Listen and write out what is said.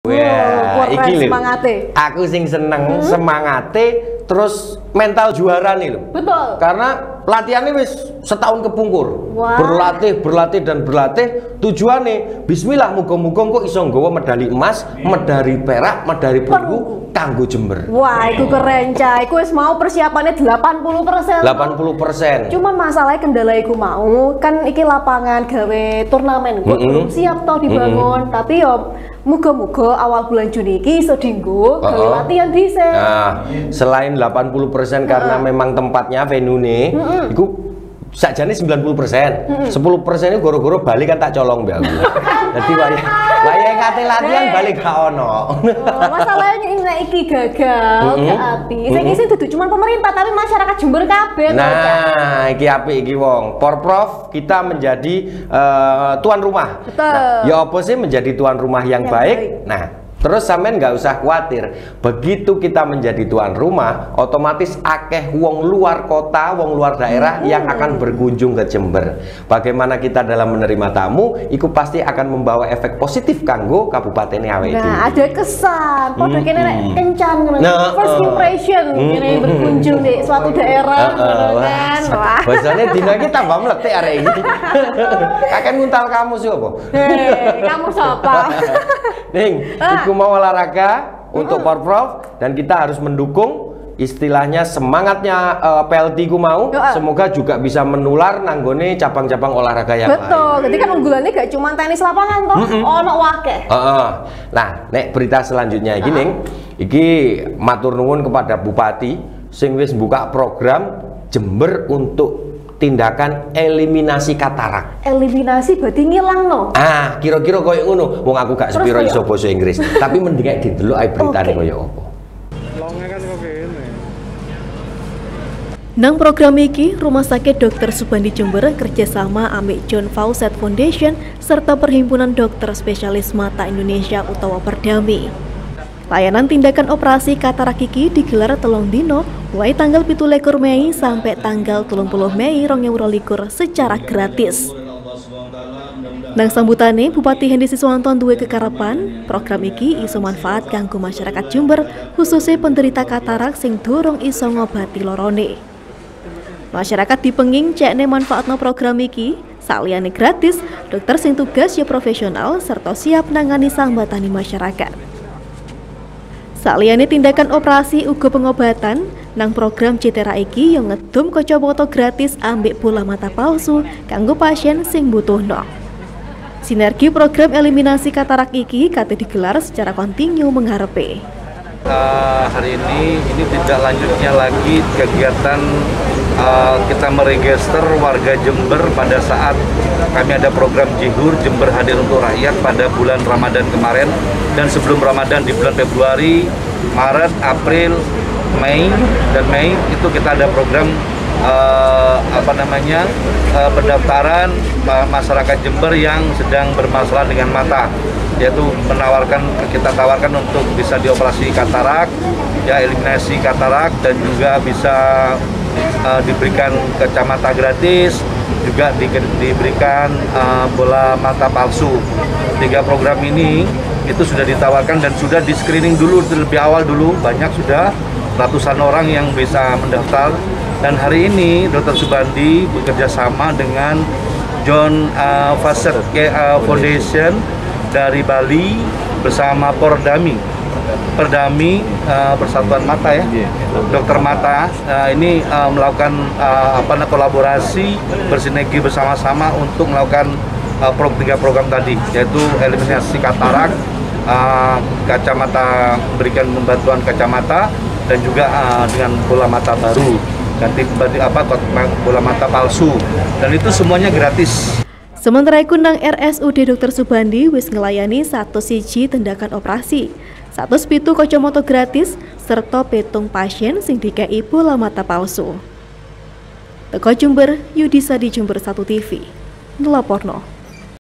Wah, keren iki lho. semangate. Aku sing seneng semangate terus mental juara nih lho. Betul. Karena latihannya wis setahun kepungkur. Wah. Berlatih, berlatih dan berlatih. Tujuannya bismillah muga-muga kok iso nggawa medali emas, medali perak, medali perunggu kanggo Jember. Wah, itu keren, Cah. Iku wis mau persiapannya 80%. 80%. Cuma masalahnya kendala iku mau kan iki lapangan gawe turnamen kok Mm-mm. belum siap toh dibangun. Tapi yo muga-muga awal bulan Juni iki iso dienggo gawe Uh-uh. latihan dhisik. Nah, selain 80% karena memang tempatnya venue nih, itu sakjane 90%. 10% itu goro-goro balik kan tak colong mbak aku. Jadi wayah wayah kate latihan balik gak ono. Oh, masalahnya ini iki gagal Mm-mm. gak api. Sing isi dudu cuma pemerintah tapi masyarakat Jember kabeh Cah. Nah, iki apik iki wong. Porprov kita menjadi eh, tuan rumah. Betul. Nah, ya apa sih menjadi tuan rumah yang, Yang baik? baik. Nah, terus sampean nggak usah khawatir. Begitu kita menjadi tuan rumah, otomatis akeh wong luar kota, wong luar daerah yang akan berkunjung ke Jember. Bagaimana kita dalam menerima tamu, itu pasti akan membawa efek positif kanggo kabupaten awake dhewe. Nah, ada kesan. Padha kene nek Mm-mm. kencan ngono. Nah, First uh. impression kene Mm-mm. berkunjung di suatu daerah ngono kan. Wah. Dina iki tambah meletik arek iki. Kakek nguntal kamu sih apa? Hei, kamu siapa? Ning, Ah. iku mau olahraga untuk Porprov dan kita harus mendukung istilahnya semangatnya eh, PLT ku mau Heeh. semoga juga bisa menular nanggone cabang-cabang olahraga yang Betul. lain. Jadi kan unggulannya gak cuma tenis lapangan toh, ono wakeh. Heeh. Nah, nek berita selanjutnya iki ning, iki matur nuwun kepada bupati sing wis buka program Jember untuk tindakan eliminasi katarak. Eliminasi berarti ngilang no. Ah, kira-kira koyo ngono. Wong aku gak sepiro iso basa Inggris, tapi mending kayak didelok ae beritane koyo apa. Kan. Nang program iki, Rumah Sakit Dr. Subandi Jember kerjasama ambek John Fawcett Foundation serta Perhimpunan Dokter Spesialis Mata Indonesia utawa Perdami. Layanan tindakan operasi katarak iki digelar telung dino mulai tanggal 17 Mei sampai tanggal 30 Mei 2022 secara gratis. Nang sambutane Bupati Hendi Siswanto duwe kekarepan, program iki iso manfaat kanggo masyarakat Jember khususnya penderita katarak sing durung iso ngobati lorone. Masyarakat dipenging cekne manfaatno program iki, saliyane gratis, dokter sing tugas ya profesional serta siap nangani sambatani masyarakat. Saliyane tindakan operasi uga pengobatan, nang program Cetera iki yang ngedum kacamata gratis ambek bola mata palsu kanggo pasien sing butuhno. Sinergi program eliminasi katarak iki kate digelar secara kontinu mengharepe. Eh, hari ini ini tidak lanjutnya lagi kegiatan eh, kita meregister warga Jember pada saat kami ada program Jihur Jember Hadir untuk Rakyat pada bulan Ramadan kemarin dan sebelum Ramadan di bulan Februari, Maret, April, Mei dan Mei itu kita ada program eh, apa namanya eh, pendaftaran ma- masyarakat Jember yang sedang bermasalah dengan mata yaitu menawarkan kita tawarkan untuk bisa dioperasi katarak ya eliminasi katarak dan juga bisa eh, diberikan kacamata gratis juga di- diberikan eh, bola mata palsu. Tiga program ini itu sudah ditawarkan dan sudah di screening dulu lebih awal dulu banyak sudah ratusan orang yang bisa mendaftar dan hari ini Dr. Subandi bekerja sama dengan John uh, Fasser uh, Foundation dari Bali bersama Pordami Perdami uh, Persatuan Mata ya Dokter Mata uh, ini uh, melakukan uh, apa kolaborasi bersinergi bersama-sama untuk melakukan uh, pro, tiga program tadi yaitu eliminasi katarak uh, kacamata berikan bantuan kacamata dan juga uh, dengan bola mata baru ganti apa bola mata palsu dan itu semuanya gratis Sementara iku nang RSUD Dr. Subandi wis ngelayani satu siji tindakan operasi, satu pitu kacamata gratis, serta petung pasien sing dikei bola mata palsu. Teko Jember, Yudisa di Jember 1 TV. Ngelaporno.